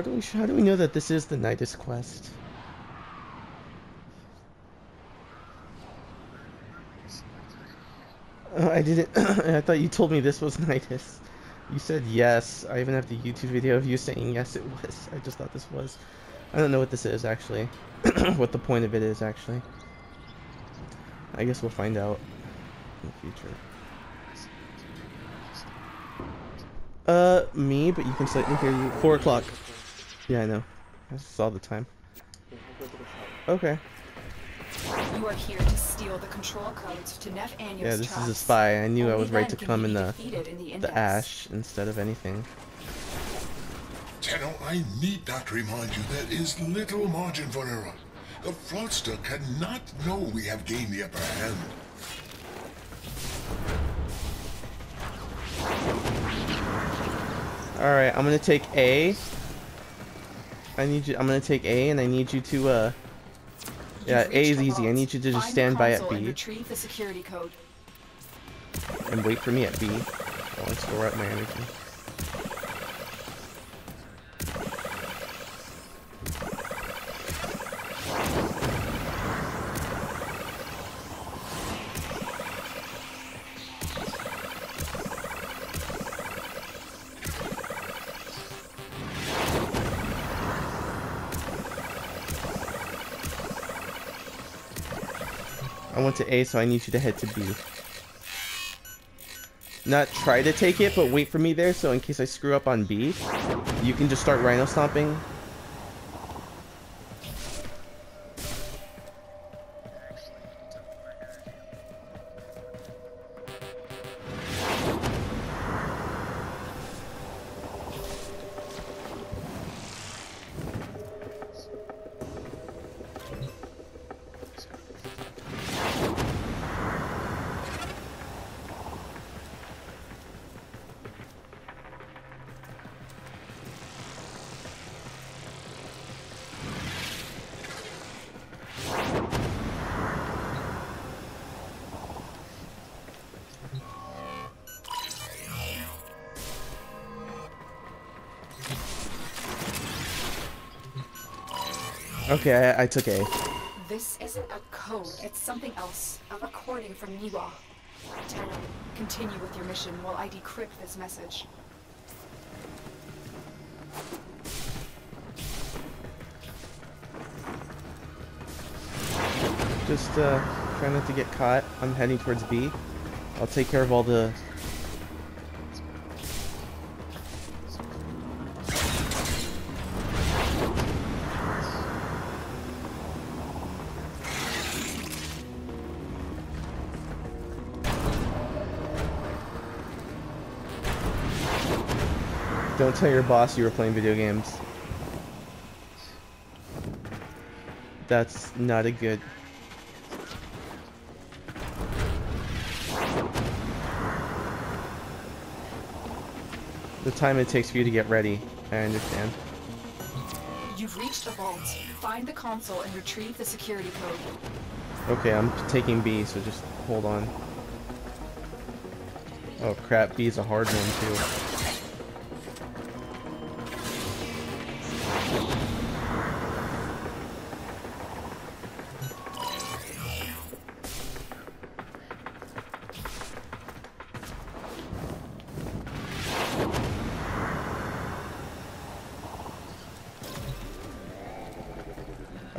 How do we how do we know that this is the Nidus quest? Oh, I didn't. I thought you told me this was Nidus. You said yes. I even have the YouTube video of you saying yes. It was. I just thought this was. I don't know what this is actually. what the point of it is actually. I guess we'll find out in the future. Uh, me, but you can slightly hear you. Four o'clock. Yeah, I know. That's all the time. Okay. You are here to steal the control codes to Nef Anyo's Yeah, this traps. is a spy. I knew I was right to come in the in the, the ash instead of anything. Tenno, I need not remind you there is little margin for error. The fraudster cannot know we have gained the upper hand. All right, I'm gonna take A. I need you. I'm gonna take A, and I need you to. uh Yeah, A is easy. I need you to just stand by at console and B retrieve the security code. and wait for me at B. I store up my energy. I went to A, so I need you to head to B. Not try to take it, but wait for me there, so in case I screw up on B, you can just start Rhino Stomping. Okay, I, I took A. This isn't a code, it's something else. A recording from Niwa. Tenno, continue with your mission while I decrypt this message. Just uh, try not to get caught. I'm heading towards B. I'll take care of all the... Don't tell your boss you were playing video games. That's not a good... The time it takes for you to get ready, I understand. You've reached the vault. Find the console and retrieve the security code. Okay, I'm taking B, so just hold on. Oh crap, B is a hard one too.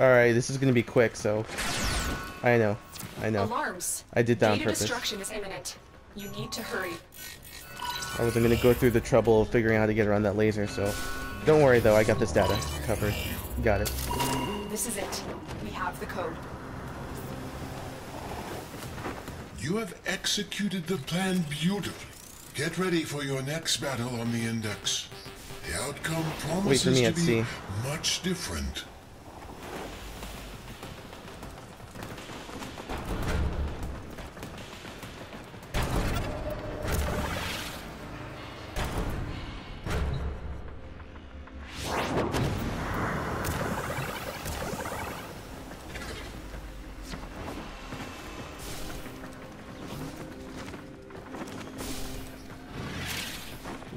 Alright, this is gonna be quick, so... I know. I know. Alarms. I did that on Data purpose. destruction is imminent. You need to hurry. I wasn't gonna go through the trouble of figuring out how to get around that laser, so... Don't worry though, I got this data covered. Got it. This is it. We have the code. You have executed the plan beautifully. Get ready for your next battle on the Index. The outcome promises me to at be sea. much different.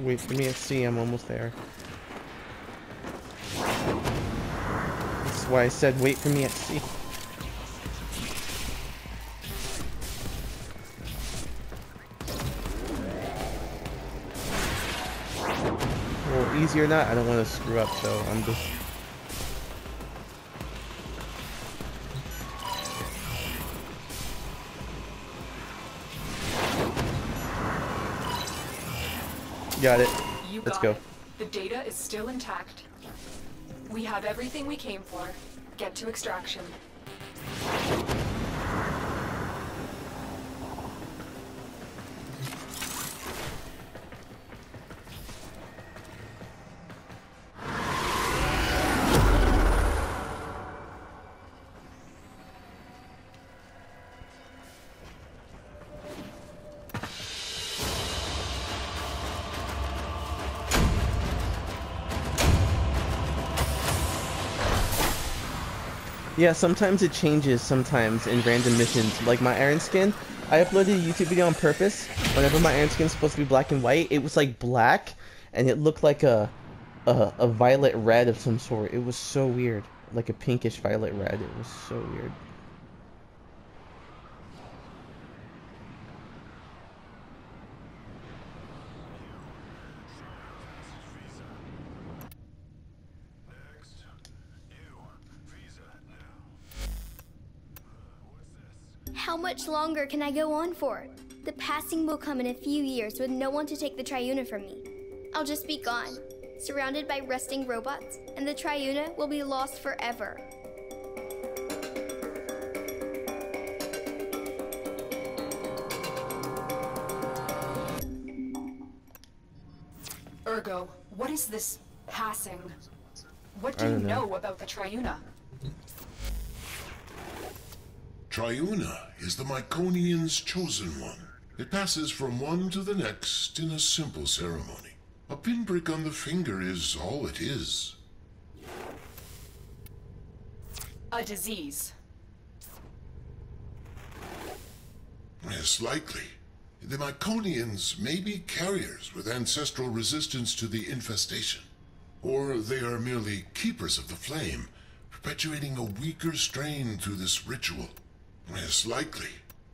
Wait for me to see, I'm almost there. That's why I said wait for me at sea. Easy or not, I don't want to screw up, so I'm just... Got it. You Let's got go. it. The data is still intact. We have everything we came for. Get to extraction. Yeah, sometimes it changes sometimes in random missions. Like my iron skin, I uploaded a YouTube video on purpose. Whenever my iron skin's supposed to be black and white, it was like black and it looked like a a, a violet red of some sort. It was so weird. Like a pinkish violet red. It was so weird. How much longer can I go on for? The passing will come in a few years with no one to take the Triuna from me. I'll just be gone, surrounded by resting robots, and the Triuna will be lost forever. Ergo, what is this passing? What do you know. know about the Triuna? Triuna is the Myconian's chosen one. It passes from one to the next in a simple ceremony. A pinprick on the finger is all it is. A disease. Yes, likely. The Myconians may be carriers with ancestral resistance to the infestation. Or they are merely keepers of the flame, perpetuating a weaker strain through this ritual. Yes, likely.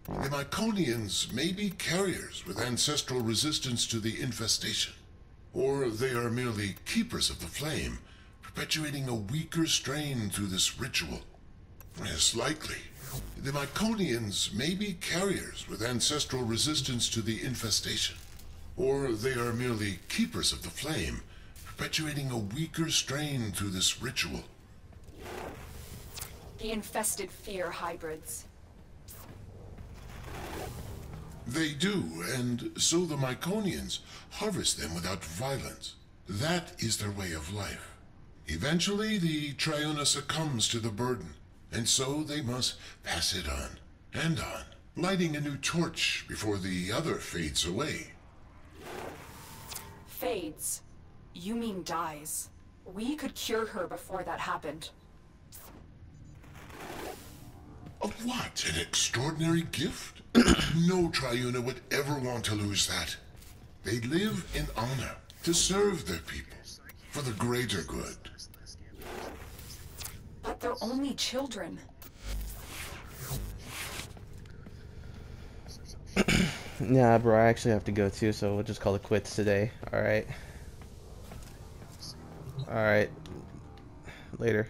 The Myconians may be carriers with ancestral resistance to the infestation. Or they are merely keepers of the flame, perpetuating a weaker strain through this ritual. Yes, likely. The Myconians may be carriers with ancestral resistance to the infestation. Or they are merely keepers of the flame, perpetuating a weaker strain through this ritual. The infested fear hybrids. They do, and so the Myconians harvest them without violence. That is their way of life. Eventually, the Triuna succumbs to the burden, and so they must pass it on and on, lighting a new torch before the other fades away. Fades. You mean dies. We could cure her before that happened. What? An extraordinary gift? no Triuna would ever want to lose that. They live in honor, to serve their people, for the greater good. But they're only children. Nah, bro, I actually have to go too, so we'll just call it quits today. Alright. Alright. Later.